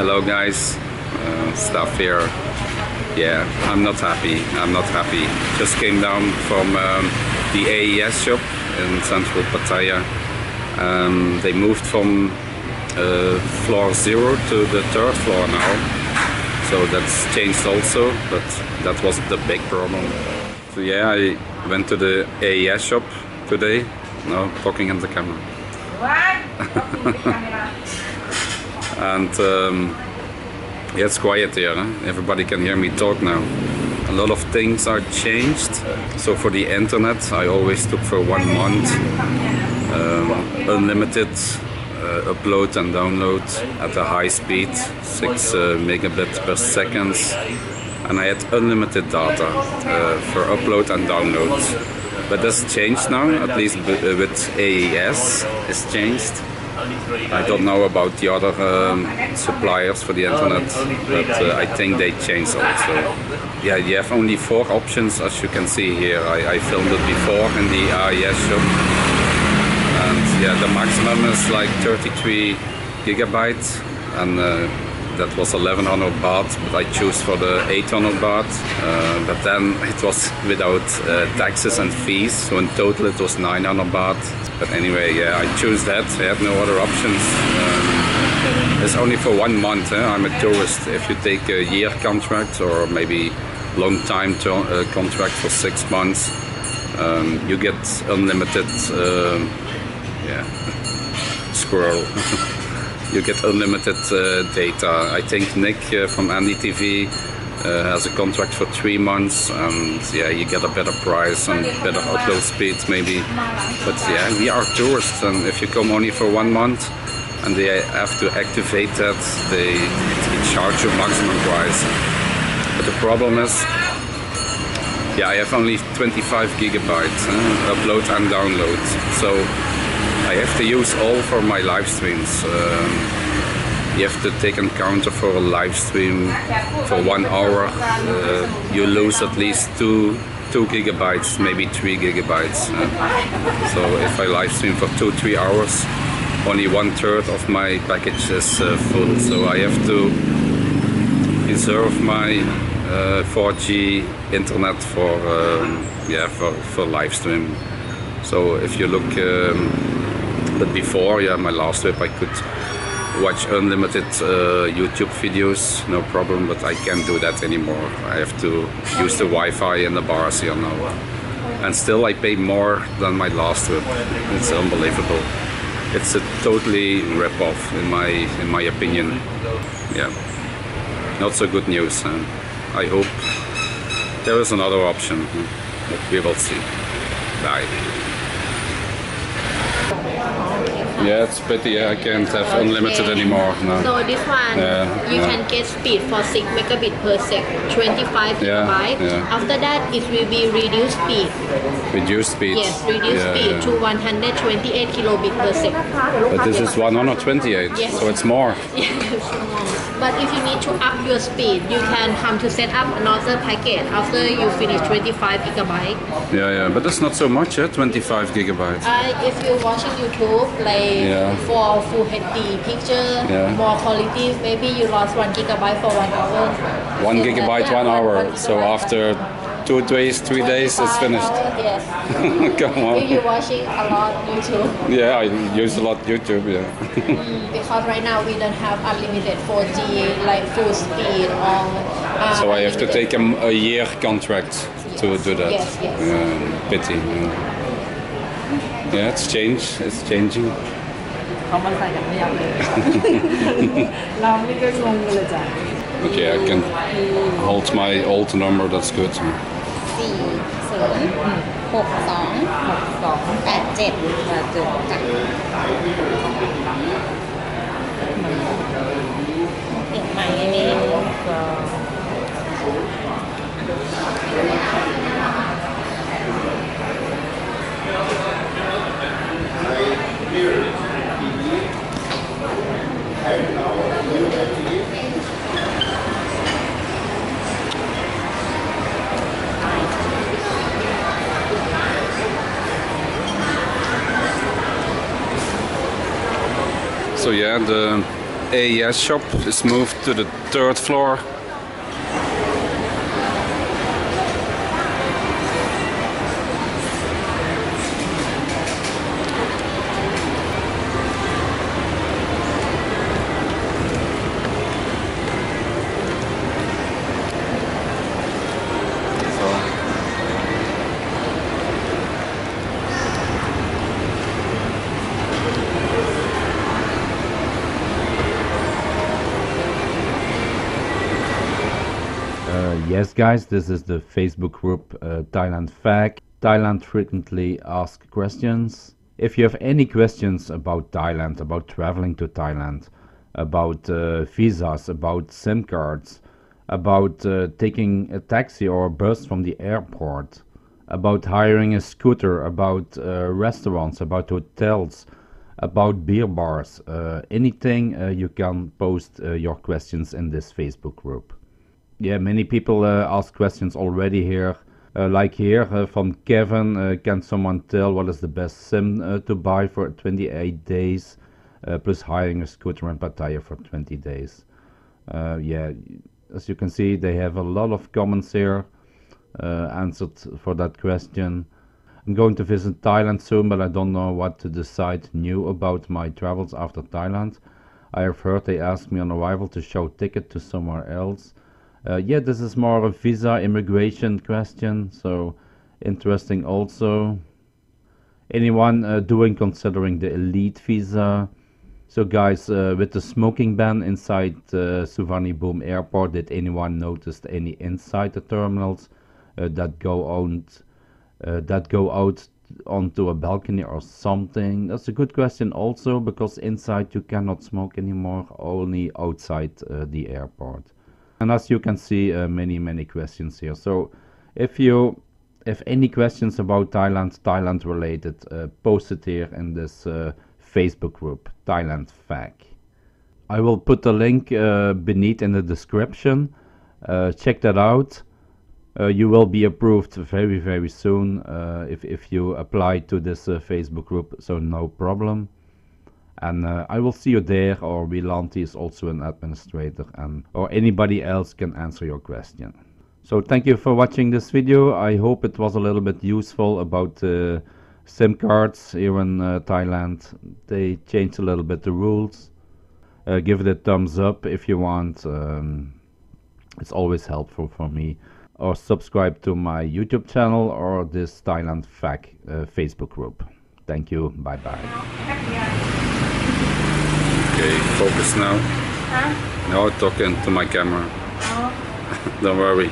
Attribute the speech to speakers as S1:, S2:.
S1: Hello guys, uh, Steff here. Yeah, I'm not happy. I'm not happy. Just came down from um, the AIS shop in central Pattaya. Um, they moved from uh, floor zero to the third floor now. So that's changed also, but that wasn't the big problem. So yeah, I went to the AIS shop today. No, talking in the camera. and um, yeah, it's quiet here. Huh? Everybody can hear me talk now. A lot of things are changed. So for the internet, I always took for one month um, unlimited uh, upload and download at a high speed, six uh, megabits per second, and I had unlimited data uh, for upload and download. But that's changed now, at least with AIS, it's changed. I don't know about the other um, suppliers for the internet, but uh, I think they changed also. Yeah, you have only four options, as you can see here. I, I filmed it before in the AIS shop, and yeah, the maximum is like 33 gigabytes, and uh, that was 1100 baht, but I chose for the 800 baht. Uh, but then it was without uh, taxes and fees, so in total it was 900 baht. But anyway, yeah, I chose that. I had no other options. Um, it's only for one month. Eh? I'm a tourist. If you take a year contract or maybe long time uh, contract for six months, um, you get unlimited. yeah, squirrel. you get unlimited uh, data. I think Nick uh, from Andy TV uh, has a contract for three months, and yeah, you get a better price and better upload speeds maybe. But yeah, we are tourists, and if you come only for one month, and they have to activate that, they, they charge you maximum price. But the problem is, yeah, I have only 25 gigabytes upload and download, so I have to use all for my live streams. Um, you have to take an counter for a live stream for one hour. Uh, you lose at least two two gigabytes, maybe three gigabytes. Uh, so if I live stream for two three hours, only one third of my package is uh, full. So I have to reserve my 4G internet for um, yeah for, for live stream. So if you look. Um, but before, yeah, my last trip I could watch unlimited uh, YouTube videos, no problem, but I can't do that anymore. I have to use the Wi-Fi in the bars here now. And still I pay more than my last trip. It's unbelievable. It's a totally rip-off in my in my opinion. Yeah. Not so good news. I hope there is another option. But we will see. Bye. Yeah, it's pity I can't have okay. unlimited anymore. No.
S2: So this one, yeah, you yeah. can get speed for 6 megabit per sec, 25 gigabyte. Yeah, After that, it will be reduced speed.
S1: Reduced speed?
S2: Yes, reduced speed to 128 kilobit per sec.
S1: But this is 128, yes. so it's more.
S2: yes, But if you need to up your speed, you can come to set up another packet after you finish 25 gigabyte.
S1: Yeah, yeah, but that's not so much, yeah, 25 gigabytes.
S2: Uh, if you're watching YouTube, like yeah. for full HD picture, yeah. more quality. Maybe you lost one gigabyte for one hour.
S1: One so gigabyte, yeah, one, one hour. One so after two days, three days, it's finished.
S2: Hours, yes.
S1: Come on.
S2: You're watching a lot YouTube.
S1: Yeah, I use a lot YouTube. Yeah.
S2: mm, because right now we don't have unlimited 4G, like full speed or.
S1: Uh, so I have to take a, a year contract yes. to do that.
S2: Yes, yes.
S1: Uh, pity. Yeah. yeah, it's changed. It's changing.
S3: เขามาใส่กันไม่ยับเลย เราไม่ก็งงกันเลยจ้ะ
S1: Okay, I can hold my old number, that's good.
S2: สี่ศูนย์หกสอง
S3: หกสอง
S2: แปดเจ็ด
S3: แปดเจ็ด
S2: จ้ะเปลี่ยนใหม่เลยนี่
S3: ส
S1: So yeah, the
S4: AIS shop is moved to the third floor
S1: Yes, guys, this is the Facebook group uh, Thailand FAQ. Thailand frequently ask questions. If you have any questions about Thailand, about traveling to Thailand, about uh, visas, about SIM cards, about uh, taking a taxi or a bus from the airport, about hiring a scooter, about uh, restaurants, about hotels, about beer bars, uh, anything, uh, you can post your questions in this Facebook group yeah, many people uh, ask questions already here. Uh, like here uh, from Kevin, uh, can someone tell what is the best sim uh, to buy for 28 days, uh, plus hiring a scooter and Pattaya for 20 days? yeah, as you can see, they have a lot of comments here answered for that question. I'm going to visit Thailand soon, but I don't know what to decide new about my travels after Thailand. I have heard they asked me on arrival to show ticket to somewhere else. Uh, yeah, this is more a visa immigration question, so interesting also. Anyone uh, doing considering the elite visa? So guys, uh, with the smoking ban inside uh, Suvarnabhumi airport, did anyone notice any inside the terminals uh, that go out uh, that go out onto a balcony or something? That's a good question also because inside you cannot smoke anymore, only outside uh, the airport and as you can see uh, many many questions here. So if you have any questions about Thailand Thailand related uh, post it here in this uh, Facebook group Thailand FAQ I will put the link uh, beneath in the description. Uh, check that out. Uh, you will be approved very very soon if, if you apply to this Facebook group so no problem and uh, I will see you there or Vilanti is also an administrator and or anybody else can answer your question. So thank you for watching this video. I hope it was a little bit useful about uh, SIM cards here in uh, Thailand. They changed a little bit the rules. Uh, give it a thumbs up if you want. Um, it's always helpful for me. Or subscribe to my YouTube channel or this Thailand FAQ uh, Facebook group. Thank you. Bye bye.
S4: Okay, focus now. Huh? Now talking to my camera. Oh. Don't worry.